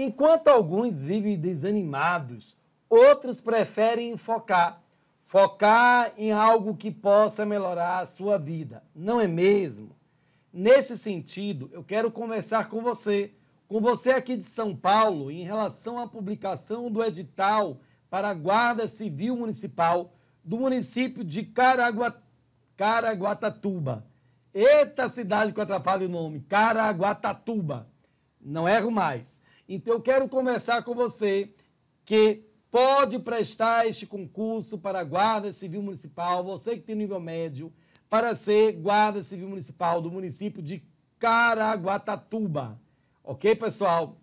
Enquanto alguns vivem desanimados, outros preferem focar. Focar em algo que possa melhorar a sua vida, não é mesmo? Nesse sentido, eu quero conversar com você, com você aqui de São Paulo, em relação à publicação do edital para a Guarda Civil Municipal do município de Caragua, Caraguatatuba. Eita cidade que eu atrapalho o nome, Caraguatatuba. Não erro mais. Então eu quero conversar com você que pode prestar este concurso para Guarda Civil Municipal, você que tem nível médio, para ser Guarda Civil Municipal do município de Caraguatatuba. Ok, pessoal?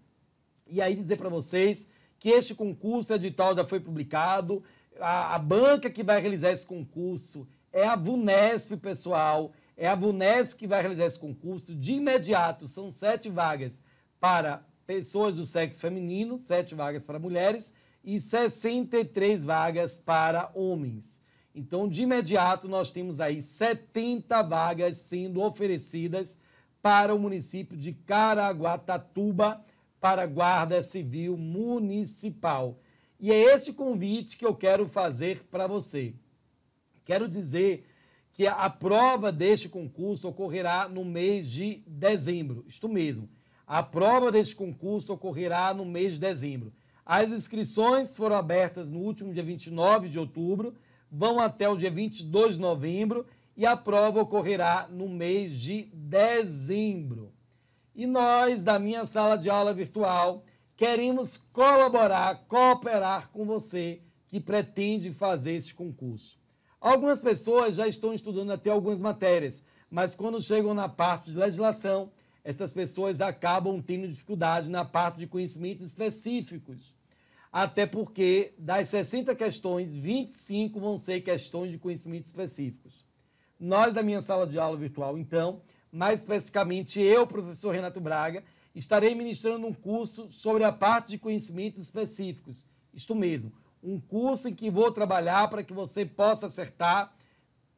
E aí dizer para vocês que este concurso edital já foi publicado, a, a banca que vai realizar esse concurso é a VUNESP, pessoal, é a VUNESP que vai realizar esse concurso de imediato, são sete vagas para pessoas do sexo feminino, sete vagas para mulheres e 63 vagas para homens. Então, de imediato, nós temos aí 70 vagas sendo oferecidas para o município de Caraguatatuba, para a Guarda Civil Municipal. E é esse convite que eu quero fazer para você. Quero dizer que a prova deste concurso ocorrerá no mês de dezembro. Isto mesmo. A prova deste concurso ocorrerá no mês de dezembro. As inscrições foram abertas no último dia 29 de outubro, vão até o dia 22 de novembro e a prova ocorrerá no mês de dezembro. E nós, da minha sala de aula virtual, queremos colaborar, cooperar com você que pretende fazer esse concurso. Algumas pessoas já estão estudando até algumas matérias, mas quando chegam na parte de legislação, essas pessoas acabam tendo dificuldade na parte de conhecimentos específicos. Até porque das 60 questões, 25 vão ser questões de conhecimentos específicos. Nós, da minha sala de aula virtual, então, mais especificamente eu, professor Renato Braga, estarei ministrando um curso sobre a parte de conhecimentos específicos. Isto mesmo, um curso em que vou trabalhar para que você possa acertar,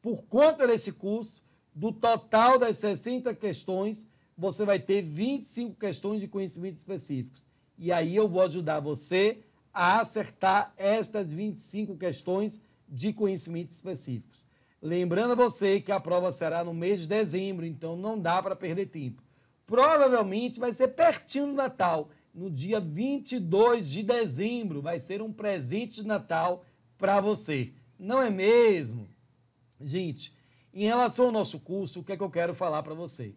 por conta desse curso, do total das 60 questões, você vai ter 25 questões de conhecimentos específicos. E aí eu vou ajudar você a acertar estas 25 questões de conhecimentos específicos. Lembrando a você que a prova será no mês de dezembro, então não dá para perder tempo. Provavelmente vai ser pertinho do Natal, no dia 22 de dezembro, vai ser um presente de Natal para você. Não é mesmo? Gente, em relação ao nosso curso, o que é que eu quero falar para você?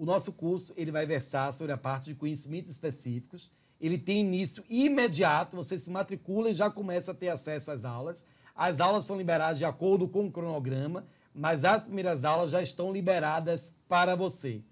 O nosso curso ele vai versar sobre a parte de conhecimentos específicos. Ele tem início imediato, você se matricula e já começa a ter acesso às aulas. As aulas são liberadas de acordo com o cronograma, mas as primeiras aulas já estão liberadas para você.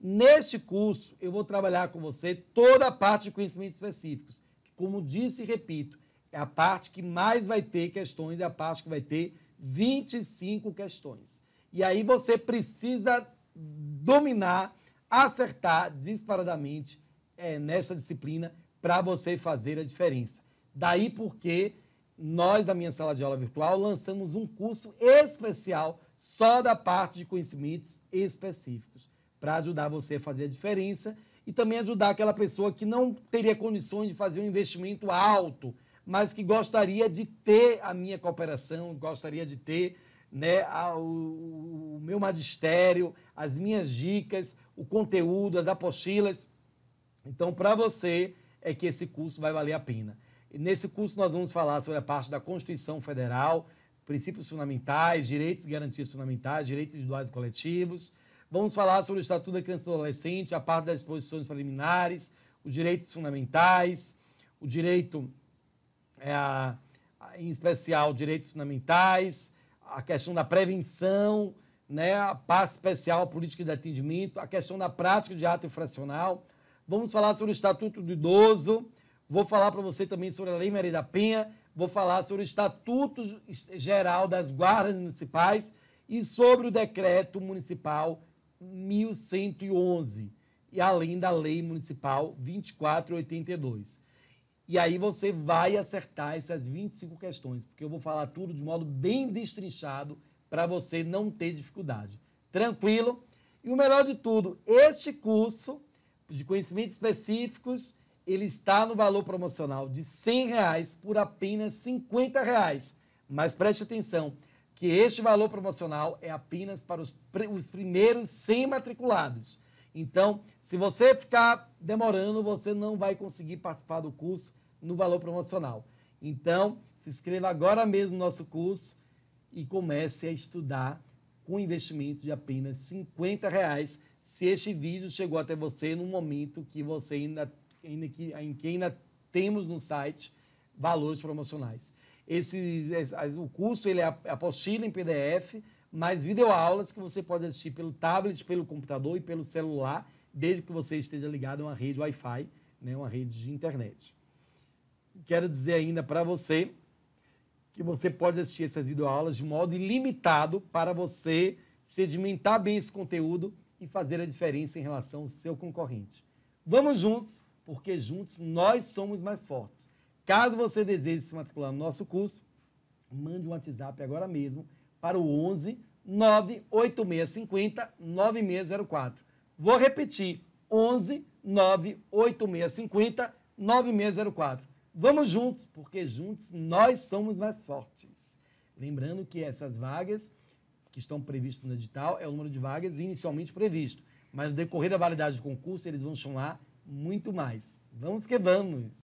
Neste curso, eu vou trabalhar com você toda a parte de conhecimentos específicos, que, como disse e repito, é a parte que mais vai ter questões, é a parte que vai ter 25 questões. E aí você precisa dominar, acertar disparadamente é, nessa disciplina para você fazer a diferença. Daí porque nós, da minha sala de aula virtual, lançamos um curso especial só da parte de conhecimentos específicos, para ajudar você a fazer a diferença e também ajudar aquela pessoa que não teria condições de fazer um investimento alto, mas que gostaria de ter a minha cooperação, gostaria de ter né, a, o, o meu magistério, as minhas dicas, o conteúdo, as apostilas. Então, para você é que esse curso vai valer a pena. E nesse curso nós vamos falar sobre a parte da Constituição Federal, princípios fundamentais, direitos e garantias fundamentais, direitos individuais e coletivos. Vamos falar sobre o Estatuto da Criança e do Adolescente, a parte das disposições preliminares, os direitos fundamentais, o direito, é, em especial, direitos fundamentais, a questão da prevenção, né, a parte especial a política de atendimento, a questão da prática de ato infracional. Vamos falar sobre o Estatuto do Idoso. Vou falar para você também sobre a Lei Maria da Penha. Vou falar sobre o Estatuto Geral das Guardas Municipais e sobre o Decreto Municipal 1111 e além da Lei Municipal 2482. E aí você vai acertar essas 25 questões, porque eu vou falar tudo de modo bem destrinchado para você não ter dificuldade. Tranquilo? E o melhor de tudo, este curso de conhecimentos específicos, ele está no valor promocional de R$ reais por apenas R$ reais. Mas preste atenção que este valor promocional é apenas para os, os primeiros 100 matriculados. Então, se você ficar demorando, você não vai conseguir participar do curso no valor promocional. Então, se inscreva agora mesmo no nosso curso e comece a estudar com investimento de apenas 50 reais, se este vídeo chegou até você no momento que você ainda, ainda que, em que ainda temos no site valores promocionais. Esse, o curso ele é apostila em PDF, mais videoaulas que você pode assistir pelo tablet, pelo computador e pelo celular, desde que você esteja ligado a uma rede Wi-Fi, né, uma rede de internet. Quero dizer ainda para você que você pode assistir essas videoaulas de modo ilimitado para você sedimentar bem esse conteúdo e fazer a diferença em relação ao seu concorrente. Vamos juntos, porque juntos nós somos mais fortes. Caso você deseje se matricular no nosso curso, mande um WhatsApp agora mesmo para o 11 98650 9604. Vou repetir: 11 98650 9604. Vamos juntos, porque juntos nós somos mais fortes. Lembrando que essas vagas que estão previstas no edital é o número de vagas inicialmente previsto, mas no decorrer da validade do concurso eles vão chamar muito mais. Vamos que vamos!